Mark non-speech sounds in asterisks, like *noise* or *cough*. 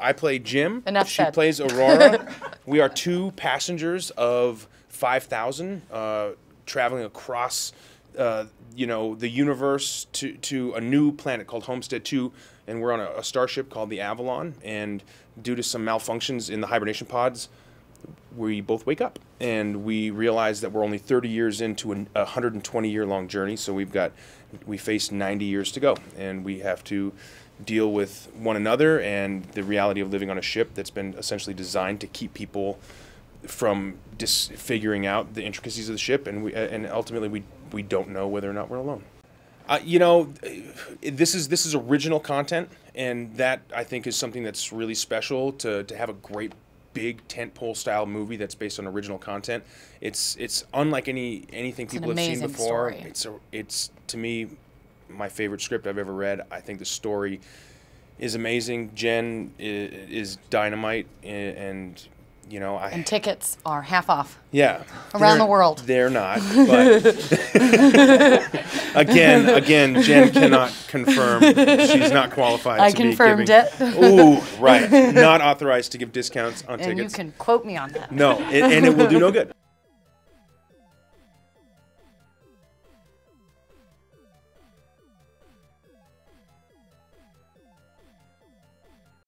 I play Jim. Enough She said. plays *laughs* Aurora. we are two passengers of 5,000 uh, traveling across, uh, you know, the universe to, to a new planet called Homestead 2. And we're on a, a starship called the Avalon. And due to some malfunctions in the hibernation pods, we both wake up and we realize that we're only 30 years into a 120 year long journey. So we've got we face 90 years to go and we have to deal with one another and the reality of living on a ship that's been essentially designed to keep people from dis- figuring out the intricacies of the ship and we and ultimately we we don't know whether or not we're alone. Uh, you know, this is this is original content, and that I think is something that's really special to to have a great big tentpole style movie that's based on original content. It's it's unlike any anything an people have seen before. story. It's a, it's to me my favorite script I've ever read. I think the story is amazing. Jen is, is dynamite, and you know I And tickets are half off. yeah Around the world. They're not, but *laughs* again, again, Jen cannot confirm. She's not qualified. I to be confirmed giving- it. Ooh, *laughs* right. Not authorized to give discounts on And you can quote me on that. no, it, and it will do no good.